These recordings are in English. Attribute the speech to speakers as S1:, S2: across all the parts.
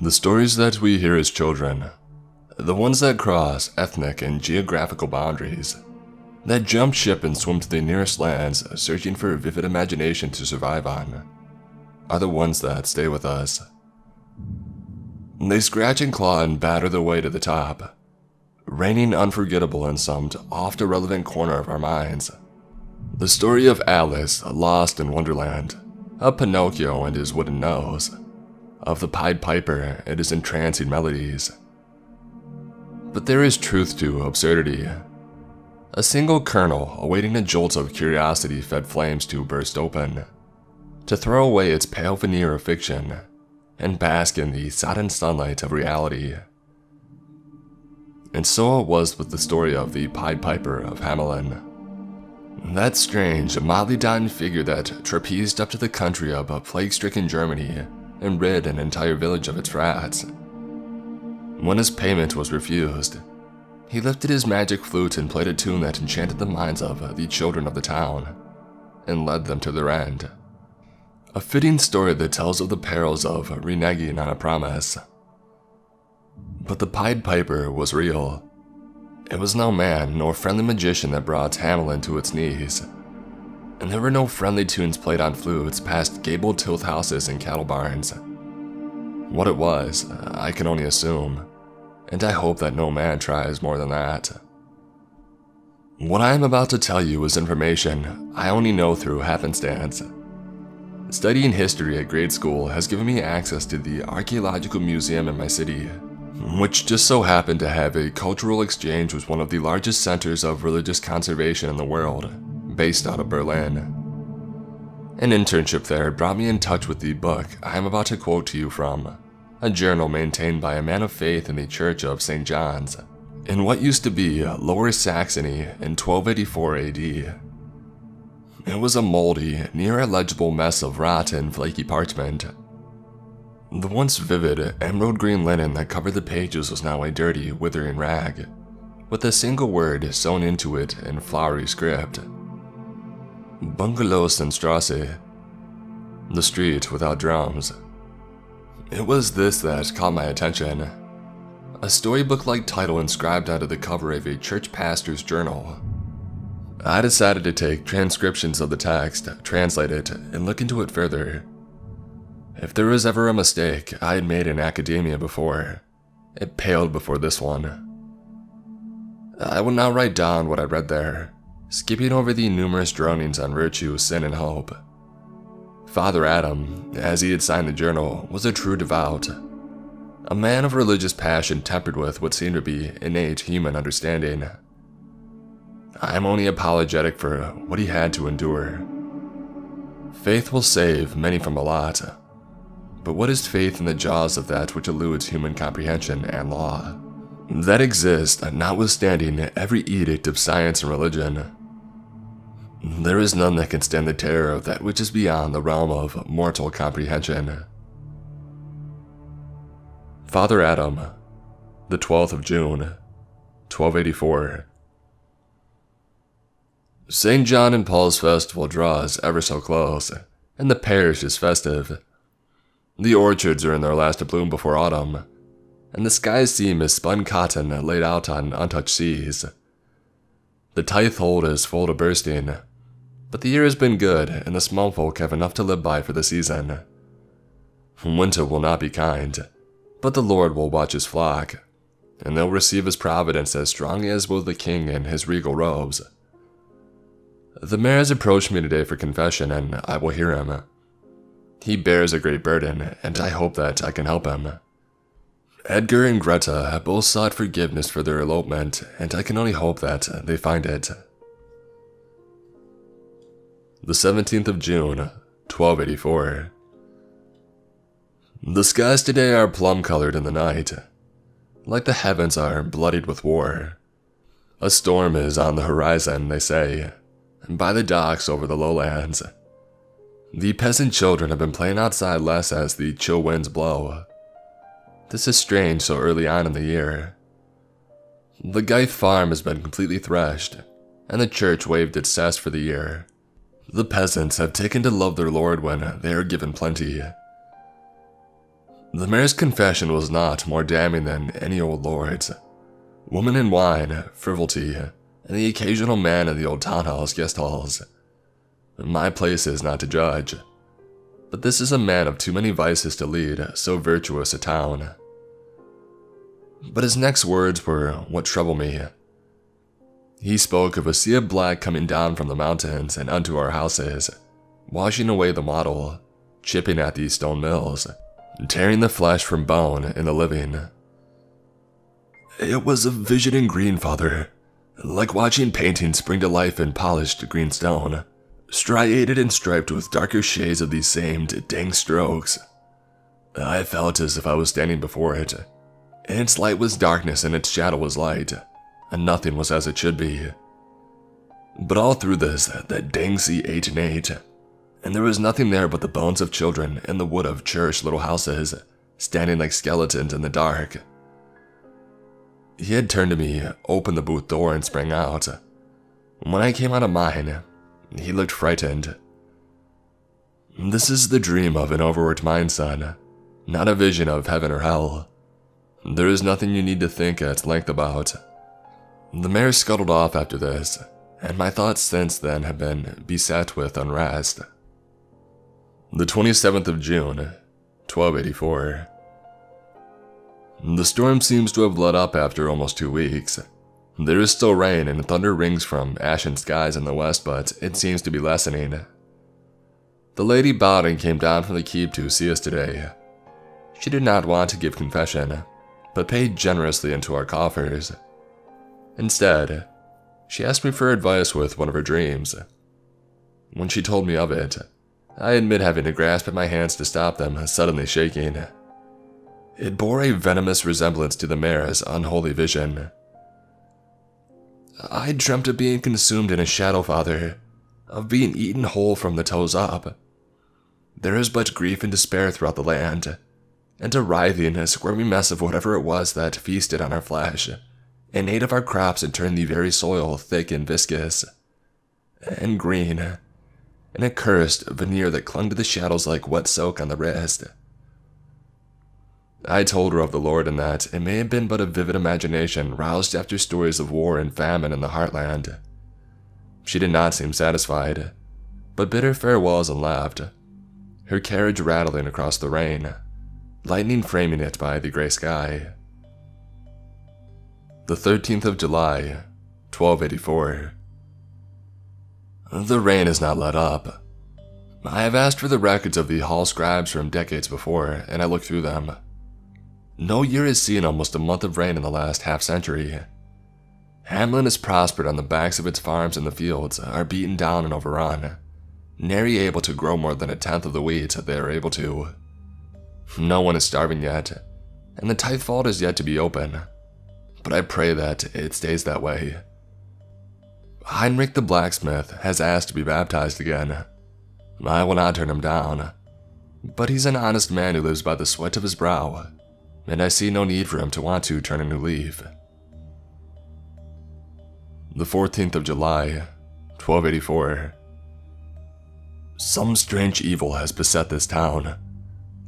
S1: The stories that we hear as children, the ones that cross ethnic and geographical boundaries, that jump ship and swim to the nearest lands searching for a vivid imagination to survive on, are the ones that stay with us. They scratch and claw and batter their way to the top, reigning unforgettable in some oft irrelevant corner of our minds. The story of Alice lost in Wonderland, of Pinocchio and his wooden nose, of the Pied Piper and his entrancing melodies. But there is truth to absurdity. A single kernel awaiting a jolt of curiosity fed flames to burst open, to throw away its pale veneer of fiction and bask in the sodden sunlight of reality. And so it was with the story of the Pied Piper of Hamelin. That strange, motley dotted figure that trapezed up to the country of a plague-stricken Germany and rid an entire village of its rats. When his payment was refused, he lifted his magic flute and played a tune that enchanted the minds of the children of the town and led them to their end. A fitting story that tells of the perils of reneging on a promise. But the Pied Piper was real. It was no man nor friendly magician that brought Hamelin to its knees. And there were no friendly tunes played on flutes past gabled tilt houses and cattle barns. What it was, I can only assume, and I hope that no man tries more than that. What I am about to tell you is information I only know through happenstance. Studying history at grade school has given me access to the Archaeological Museum in my city, which just so happened to have a cultural exchange with one of the largest centers of religious conservation in the world, based out of Berlin. An internship there brought me in touch with the book I am about to quote to you from, a journal maintained by a man of faith in the Church of St. John's, in what used to be Lower Saxony in 1284 AD. It was a moldy, near illegible mess of rotten, flaky parchment the once vivid emerald green linen that covered the pages was now a dirty, withering rag, with a single word sewn into it in flowery script. Bungelosenstrasse, the street without drums. It was this that caught my attention. A storybook-like title inscribed onto the cover of a church pastor's journal. I decided to take transcriptions of the text, translate it, and look into it further. If there was ever a mistake I had made in academia before, it paled before this one. I will now write down what I read there, skipping over the numerous dronings on virtue, sin, and hope. Father Adam, as he had signed the journal, was a true devout, a man of religious passion tempered with what seemed to be innate human understanding. I am only apologetic for what he had to endure. Faith will save many from a lot, but what is faith in the jaws of that which eludes human comprehension and law? That exists notwithstanding every edict of science and religion. There is none that can stand the terror of that which is beyond the realm of mortal comprehension. Father Adam, the 12th of June, 1284. St. John and Paul's festival draws ever so close, and the parish is festive. The orchards are in their last bloom before autumn, and the skies seem as spun cotton laid out on untouched seas. The tithe hold is full to bursting, but the year has been good, and the small folk have enough to live by for the season. Winter will not be kind, but the Lord will watch his flock, and they'll receive his providence as strongly as will the king in his regal robes. The mayor has approached me today for confession, and I will hear him. He bears a great burden, and I hope that I can help him. Edgar and Greta have both sought forgiveness for their elopement, and I can only hope that they find it. The 17th of June, 1284. The skies today are plum colored in the night, like the heavens are bloodied with war. A storm is on the horizon, they say, and by the docks over the lowlands. The peasant children have been playing outside less as the chill winds blow. This is strange so early on in the year. The Geith farm has been completely threshed, and the church waived its cess for the year. The peasants have taken to love their lord when they are given plenty. The mayor's confession was not more damning than any old lord's. Woman and wine, frivolity, and the occasional man in the old townhouse guest halls. My place is not to judge. But this is a man of too many vices to lead so virtuous a town. But his next words were what troubled me. He spoke of a sea of black coming down from the mountains and unto our houses, washing away the model, chipping at these stone mills, tearing the flesh from bone in the living. It was a vision in green, father, like watching painting spring to life in polished green stone striated and striped with darker shades of these same dang strokes. I felt as if I was standing before it. Its light was darkness and its shadow was light, and nothing was as it should be. But all through this, that dang sea ate and ate, and there was nothing there but the bones of children and the wood of cherished little houses, standing like skeletons in the dark. He had turned to me, opened the booth door, and sprang out. When I came out of mine, he looked frightened. This is the dream of an overworked mind, son, not a vision of heaven or hell. There is nothing you need to think at length about. The mayor scuttled off after this, and my thoughts since then have been beset with unrest. The 27th of June, 1284. The storm seems to have let up after almost two weeks. There is still rain and thunder rings from ashen skies in the west, but it seems to be lessening. The lady bowed and came down from the keep to see us today. She did not want to give confession, but paid generously into our coffers. Instead, she asked me for advice with one of her dreams. When she told me of it, I admit having to grasp at my hands to stop them suddenly shaking. It bore a venomous resemblance to the mayor's unholy vision. I dreamt of being consumed in a shadow, Father, of being eaten whole from the toes up. There is but grief and despair throughout the land, and a writhing, squirmy mess of whatever it was that feasted on our flesh, and ate of our crops and turned the very soil thick and viscous, and green, an accursed veneer that clung to the shadows like wet silk on the wrist. I told her of the Lord and that it may have been but a vivid imagination roused after stories of war and famine in the heartland. She did not seem satisfied, but bid her farewells and left, her carriage rattling across the rain, lightning framing it by the gray sky. The 13th of July, 1284. The rain has not let up. I have asked for the records of the hall scribes from decades before, and I look through them. No year has seen almost a month of rain in the last half century. Hamelin has prospered on the backs of its farms and the fields are beaten down and overrun, nary able to grow more than a tenth of the wheat they are able to. No one is starving yet, and the tithe vault is yet to be open, but I pray that it stays that way. Heinrich the blacksmith has asked to be baptized again. I will not turn him down, but he's an honest man who lives by the sweat of his brow and I see no need for him to want to turn a new leaf. The 14th of July, 1284. Some strange evil has beset this town.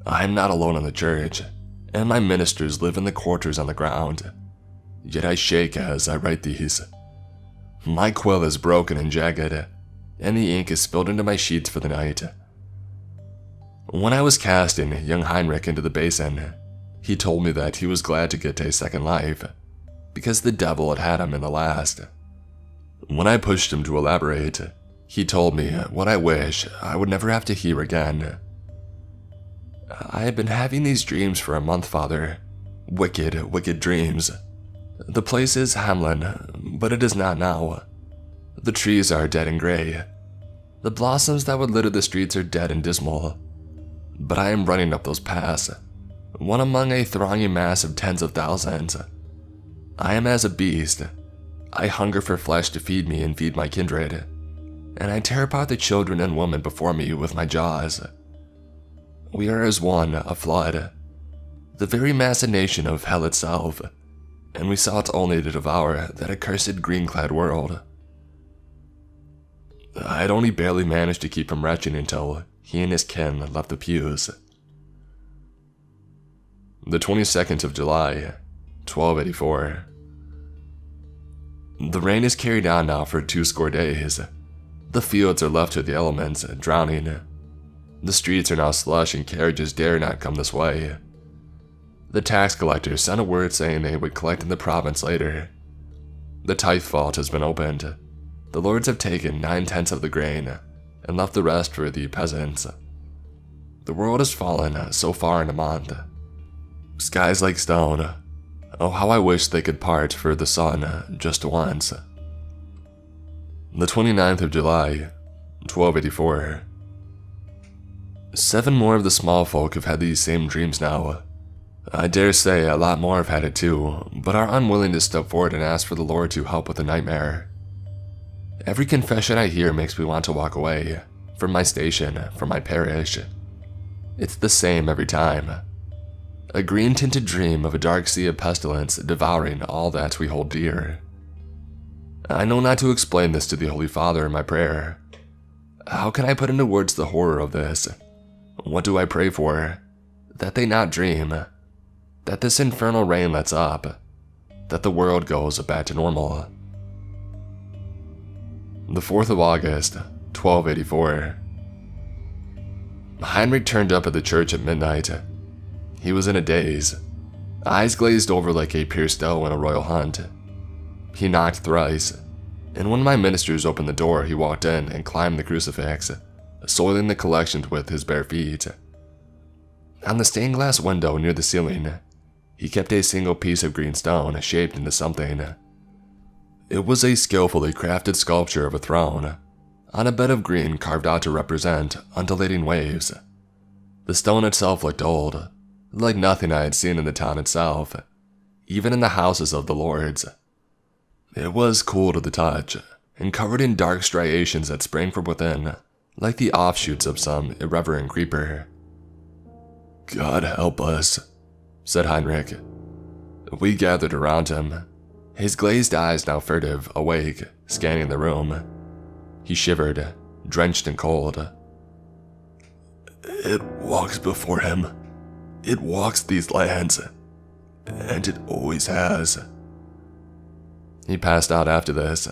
S1: I am not alone in the church, and my ministers live in the quarters on the ground. Yet I shake as I write these. My quill is broken and jagged, and the ink is spilled into my sheets for the night. When I was casting young Heinrich into the basin, he told me that he was glad to get a second life, because the devil had had him in the last. When I pushed him to elaborate, he told me what I wish I would never have to hear again. I have been having these dreams for a month, father. Wicked, wicked dreams. The place is Hamelin, but it is not now. The trees are dead and gray. The blossoms that would litter the streets are dead and dismal. But I am running up those paths, one among a thronging mass of tens of thousands. I am as a beast. I hunger for flesh to feed me and feed my kindred, and I tear apart the children and women before me with my jaws. We are as one, a flood, the very machination of hell itself, and we sought only to devour that accursed green-clad world. I had only barely managed to keep from retching until he and his kin left the pews. The 22nd of July, 1284. The rain is carried on now for two score days. The fields are left to the elements, drowning. The streets are now slush and carriages dare not come this way. The tax collectors sent a word saying they would collect in the province later. The tithe vault has been opened. The lords have taken nine tenths of the grain and left the rest for the peasants. The world has fallen so far in a month. Skies like stone, Oh, how I wish they could part for the sun just once. The 29th of July, 1284. Seven more of the small folk have had these same dreams now. I dare say a lot more have had it too, but are unwilling to step forward and ask for the Lord to help with the nightmare. Every confession I hear makes me want to walk away, from my station, from my parish. It's the same every time. A green tinted dream of a dark sea of pestilence devouring all that we hold dear. I know not to explain this to the Holy Father in my prayer. How can I put into words the horror of this? What do I pray for? That they not dream. That this infernal rain lets up. That the world goes back to normal. The 4th of August, 1284. Heinrich turned up at the church at midnight he was in a daze, eyes glazed over like a pierced doe in a royal hunt. He knocked thrice, and when my ministers opened the door, he walked in and climbed the crucifix, soiling the collections with his bare feet. On the stained glass window near the ceiling, he kept a single piece of green stone shaped into something. It was a skillfully crafted sculpture of a throne, on a bed of green carved out to represent undulating waves. The stone itself looked old, like nothing I had seen in the town itself, even in the houses of the lords. It was cool to the touch, and covered in dark striations that sprang from within, like the offshoots of some irreverent creeper. God help us, said Heinrich. We gathered around him, his glazed eyes now furtive, awake, scanning the room. He shivered, drenched and cold. It walks before him, it walks these lands, and it always has. He passed out after this.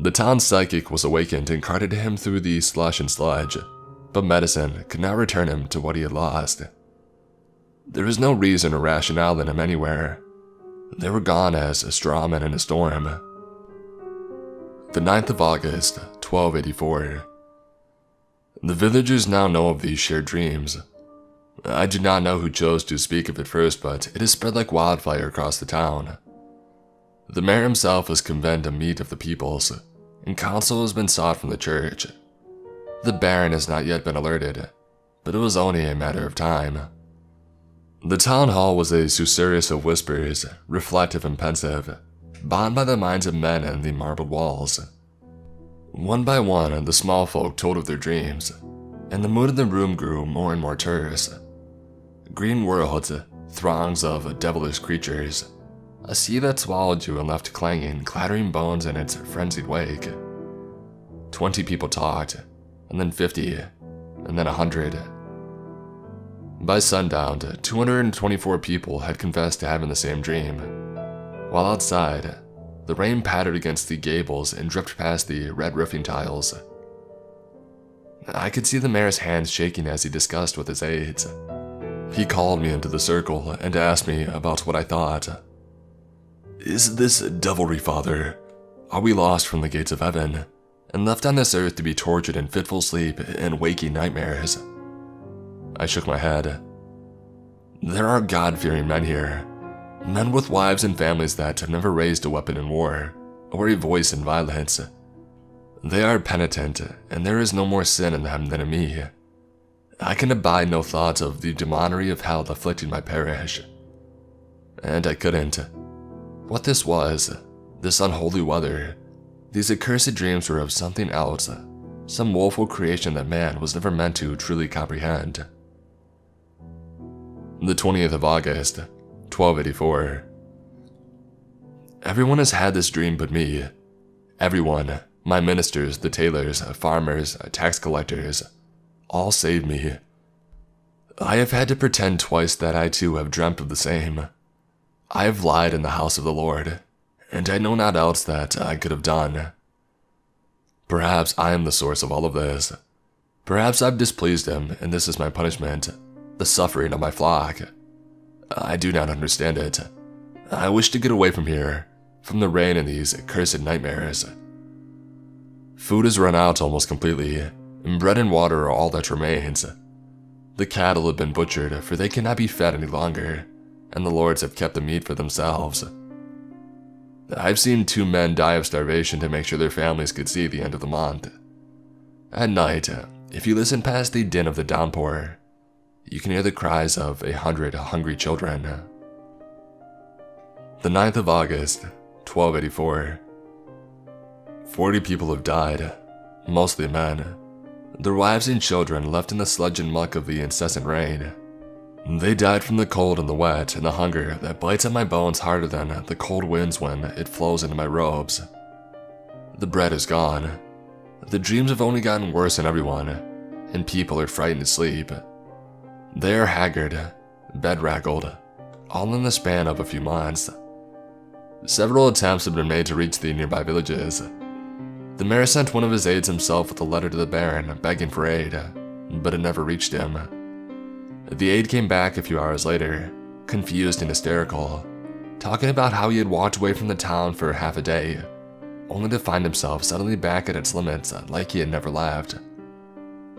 S1: The town's psychic was awakened and carted him through the slush and sludge, but medicine could not return him to what he had lost. There was no reason or rationale in him anywhere. They were gone as a straw man in a storm. The 9th of August, 1284. The villagers now know of these shared dreams, I do not know who chose to speak of it first, but it has spread like wildfire across the town. The mayor himself has convened a meet of the peoples, and counsel has been sought from the church. The baron has not yet been alerted, but it was only a matter of time. The town hall was a susurrus of whispers, reflective and pensive, bound by the minds of men and the marbled walls. One by one, the small folk told of their dreams, and the mood in the room grew more and more terse. Green worlds, throngs of devilish creatures, a sea that swallowed you and left clanging, clattering bones in its frenzied wake. Twenty people talked, and then fifty, and then a hundred. By sundown, 224 people had confessed to having the same dream. While outside, the rain pattered against the gables and dripped past the red roofing tiles. I could see the mayor's hands shaking as he discussed with his aides. He called me into the circle and asked me about what I thought. Is this devilry, Father? Are we lost from the gates of heaven and left on this earth to be tortured in fitful sleep and waking nightmares? I shook my head. There are God fearing men here, men with wives and families that have never raised a weapon in war or a voice in violence. They are penitent, and there is no more sin in them than in me. I can abide no thought of the demonery of hell afflicting my parish. And I couldn't. What this was, this unholy weather, these accursed dreams were of something else, some woeful creation that man was never meant to truly comprehend. The 20th of August, 1284. Everyone has had this dream but me. Everyone, my ministers, the tailors, farmers, tax collectors, all saved me. I have had to pretend twice that I too have dreamt of the same. I have lied in the house of the Lord, and I know not else that I could have done. Perhaps I am the source of all of this. Perhaps I've displeased him, and this is my punishment, the suffering of my flock. I do not understand it. I wish to get away from here, from the rain and these accursed nightmares. Food has run out almost completely, and bread and water are all that remains. The cattle have been butchered, for they cannot be fed any longer, and the lords have kept the meat for themselves. I've seen two men die of starvation to make sure their families could see the end of the month. At night, if you listen past the din of the downpour, you can hear the cries of a hundred hungry children. The 9th of August, 1284. Forty people have died, mostly men. Their wives and children left in the sludge and muck of the incessant rain. They died from the cold and the wet and the hunger that bites at my bones harder than the cold winds when it flows into my robes. The bread is gone. The dreams have only gotten worse in everyone, and people are frightened to sleep. They are haggard, bedraggled, all in the span of a few months. Several attempts have been made to reach the nearby villages. The mayor sent one of his aides himself with a letter to the Baron begging for aid, but it never reached him. The aide came back a few hours later, confused and hysterical, talking about how he had walked away from the town for half a day, only to find himself suddenly back at its limits like he had never left.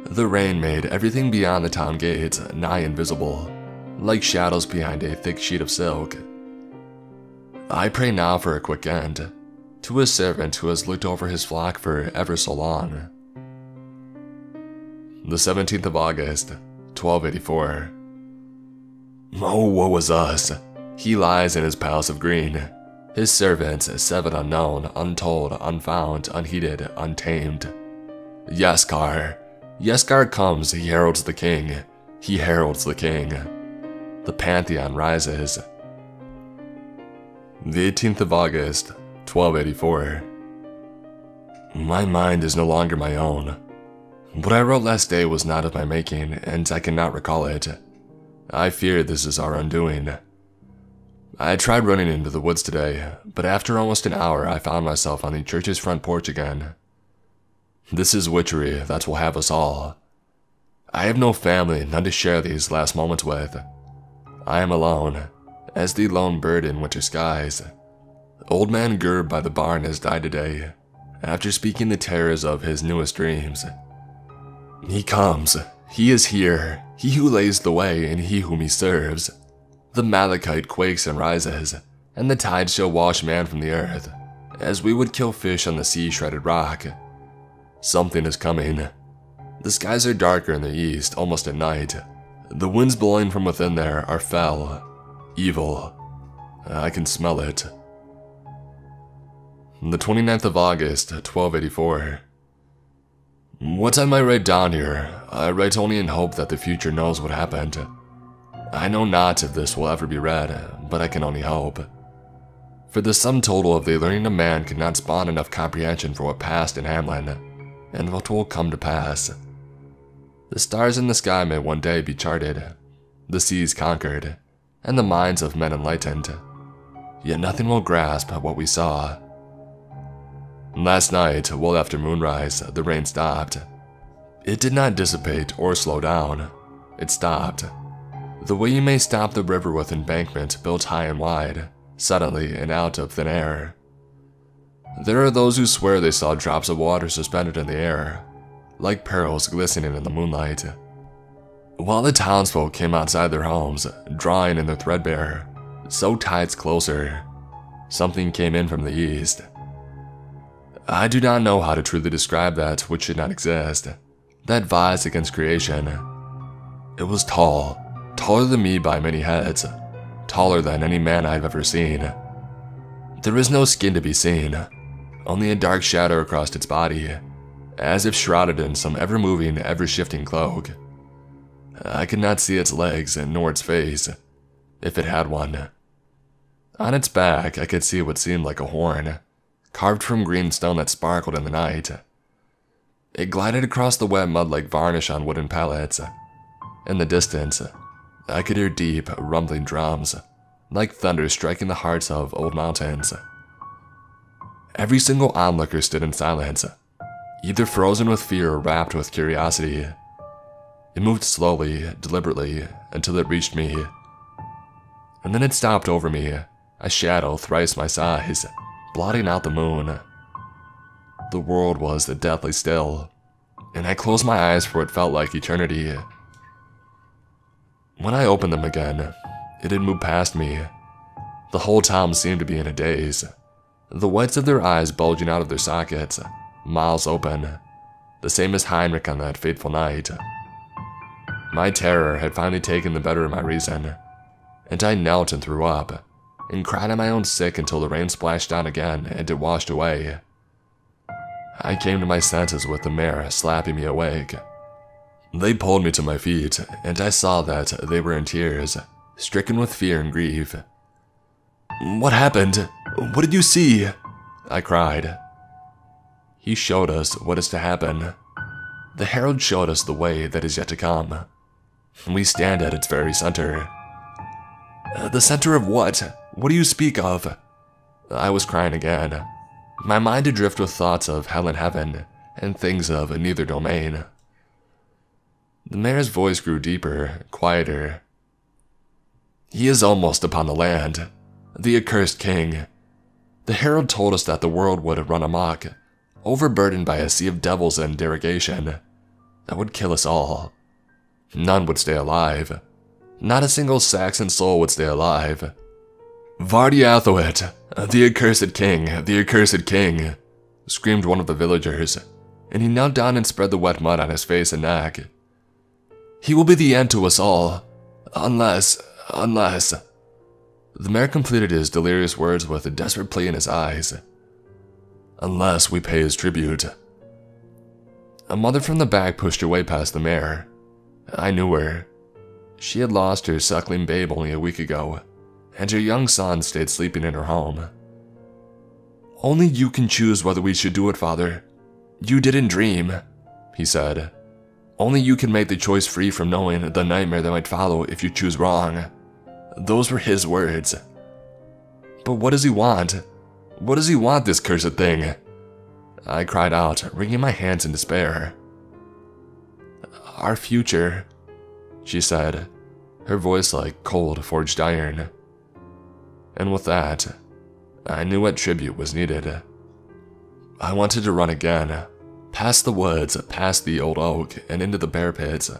S1: The rain made everything beyond the town gates nigh invisible, like shadows behind a thick sheet of silk. I pray now for a quick end, to a servant who has looked over his flock for ever so long. The 17th of August, 1284. Oh, woe is us! He lies in his palace of green. His servants, seven unknown, untold, unfound, unheeded, untamed. Yeskar. Yeskar comes, he heralds the king. He heralds the king. The pantheon rises. The 18th of August, 1284. My mind is no longer my own. What I wrote last day was not of my making, and I cannot recall it. I fear this is our undoing. I tried running into the woods today, but after almost an hour I found myself on the church's front porch again. This is witchery that will have us all. I have no family, none to share these last moments with. I am alone, as the lone bird in winter skies. Old man Gerb by the barn has died today, after speaking the terrors of his newest dreams. He comes, he is here, he who lays the way and he whom he serves. The malachite quakes and rises, and the tide shall wash man from the earth, as we would kill fish on the sea-shredded rock. Something is coming. The skies are darker in the east, almost at night. The winds blowing from within there are foul, evil. I can smell it. The 29th of August, 1284. What I might write down here, I write only in hope that the future knows what happened. I know not if this will ever be read, but I can only hope. For the sum total of the learning of man cannot spawn enough comprehension for what passed in Hamelin, and what will come to pass. The stars in the sky may one day be charted, the seas conquered, and the minds of men enlightened. Yet nothing will grasp what we saw. Last night, well after moonrise, the rain stopped. It did not dissipate or slow down. It stopped. The way you may stop the river with embankment built high and wide, suddenly and out of thin air. There are those who swear they saw drops of water suspended in the air, like pearls glistening in the moonlight. While the townsfolk came outside their homes, drawing in their threadbare, so tides closer, something came in from the east. I do not know how to truly describe that which should not exist, that vies against creation. It was tall, taller than me by many heads, taller than any man I've ever seen. There is no skin to be seen, only a dark shadow across its body, as if shrouded in some ever-moving, ever-shifting cloak. I could not see its legs nor its face, if it had one. On its back, I could see what seemed like a horn, carved from green stone that sparkled in the night. It glided across the wet mud like varnish on wooden pallets. In the distance, I could hear deep, rumbling drums, like thunder striking the hearts of old mountains. Every single onlooker stood in silence, either frozen with fear or wrapped with curiosity. It moved slowly, deliberately, until it reached me. And then it stopped over me, a shadow thrice my size, blotting out the moon. The world was deathly still, and I closed my eyes for what felt like eternity. When I opened them again, it had moved past me. The whole town seemed to be in a daze, the whites of their eyes bulging out of their sockets, mouths open, the same as Heinrich on that fateful night. My terror had finally taken the better of my reason, and I knelt and threw up, and cried on my own sick until the rain splashed down again and it washed away. I came to my senses with the mare slapping me awake. They pulled me to my feet, and I saw that they were in tears, stricken with fear and grief. What happened? What did you see? I cried. He showed us what is to happen. The herald showed us the way that is yet to come. We stand at its very center. Uh, the center of what? What do you speak of? I was crying again, my mind adrift with thoughts of hell and heaven, and things of neither domain. The mayor's voice grew deeper, quieter. He is almost upon the land, the accursed king. The herald told us that the world would run amok, overburdened by a sea of devils and derogation that would kill us all. None would stay alive. Not a single Saxon soul would stay alive. Vardiathoet, the accursed king, the accursed king, screamed one of the villagers, and he knelt down and spread the wet mud on his face and neck. He will be the end to us all, unless, unless. The mayor completed his delirious words with a desperate plea in his eyes. Unless we pay his tribute. A mother from the back pushed her way past the mayor. I knew her. She had lost her suckling babe only a week ago and her young son stayed sleeping in her home. Only you can choose whether we should do it, Father. You didn't dream, he said. Only you can make the choice free from knowing the nightmare that might follow if you choose wrong. Those were his words. But what does he want? What does he want, this cursed thing? I cried out, wringing my hands in despair. Our future, she said, her voice like cold forged iron and with that, I knew what tribute was needed. I wanted to run again, past the woods, past the old oak, and into the bear pits,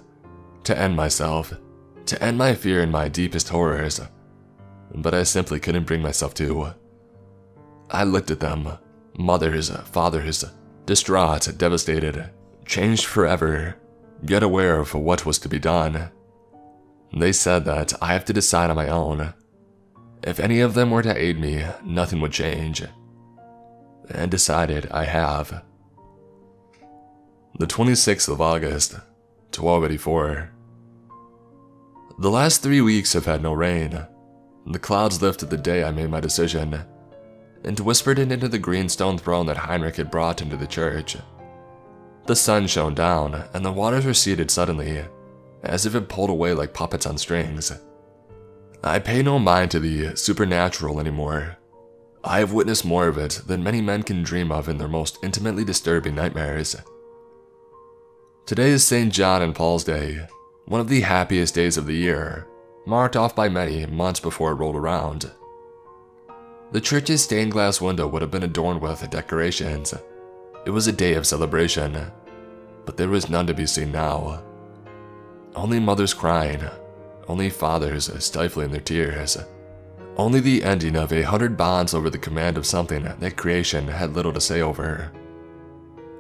S1: to end myself, to end my fear and my deepest horrors, but I simply couldn't bring myself to. I looked at them, mothers, fathers, distraught, devastated, changed forever, yet aware of what was to be done. They said that I have to decide on my own, if any of them were to aid me, nothing would change. And decided I have. The 26th of August, 1284. The last three weeks have had no rain. The clouds lifted the day I made my decision, and whispered it into the green stone throne that Heinrich had brought into the church. The sun shone down, and the waters receded suddenly, as if it pulled away like puppets on strings. I pay no mind to the supernatural anymore. I have witnessed more of it than many men can dream of in their most intimately disturbing nightmares. Today is St. John and Paul's Day, one of the happiest days of the year, marked off by many months before it rolled around. The church's stained glass window would have been adorned with decorations. It was a day of celebration, but there was none to be seen now. Only mothers crying, only fathers stifling their tears. Only the ending of a hundred bonds over the command of something that creation had little to say over.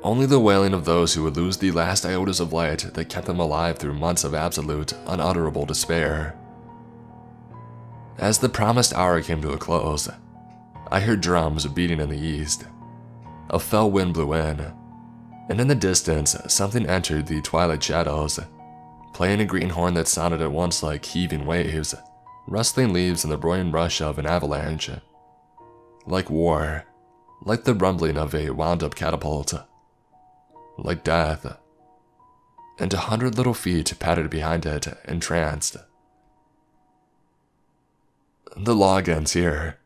S1: Only the wailing of those who would lose the last iotas of light that kept them alive through months of absolute, unutterable despair. As the promised hour came to a close, I heard drums beating in the east. A fell wind blew in, and in the distance, something entered the twilight shadows playing a greenhorn that sounded at once like heaving waves, rustling leaves in the roaring rush of an avalanche. Like war, like the rumbling of a wound-up catapult, like death. And a hundred little feet pattered behind it, entranced, the log ends here.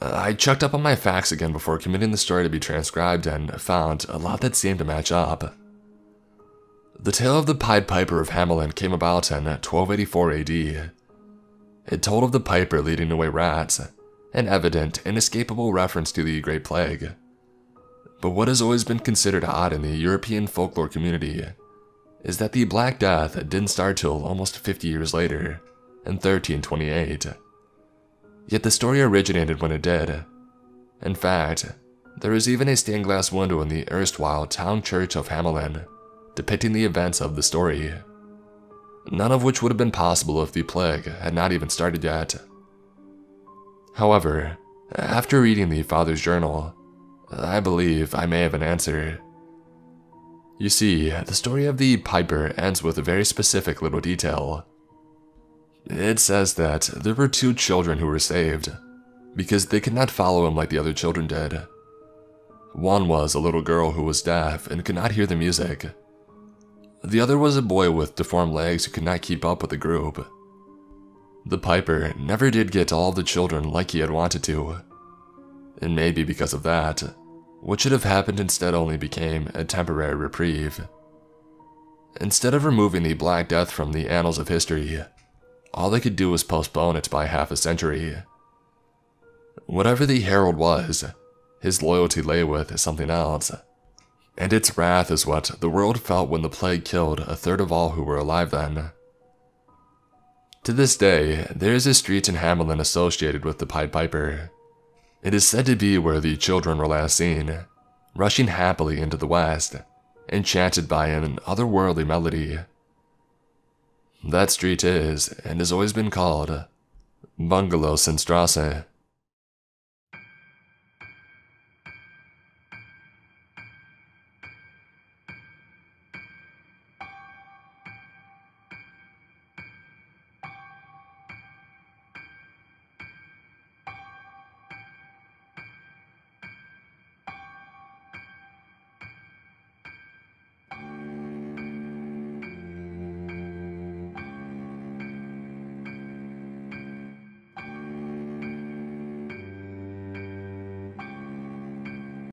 S1: I checked up on my facts again before committing the story to be transcribed and found a lot that seemed to match up. The tale of the Pied Piper of Hamelin came about in 1284 AD. It told of the piper leading away rats, an evident, inescapable reference to the Great Plague. But what has always been considered odd in the European folklore community is that the Black Death didn't start till almost 50 years later, in 1328. Yet the story originated when it did. In fact, there is even a stained glass window in the erstwhile town church of Hamelin depicting the events of the story. None of which would have been possible if the plague had not even started yet. However, after reading the father's journal, I believe I may have an answer. You see, the story of the Piper ends with a very specific little detail. It says that there were two children who were saved, because they could not follow him like the other children did. One was a little girl who was deaf and could not hear the music. The other was a boy with deformed legs who could not keep up with the group. The Piper never did get all the children like he had wanted to. And maybe because of that, what should have happened instead only became a temporary reprieve. Instead of removing the Black Death from the annals of history, all they could do was postpone it by half a century. Whatever the Herald was, his loyalty lay with something else. And its wrath is what the world felt when the plague killed a third of all who were alive then. To this day, there is a street in Hamelin associated with the Pied Piper. It is said to be where the children were last seen, rushing happily into the west, enchanted by an otherworldly melody. That street is, and has always been called, Bungalow Strasse.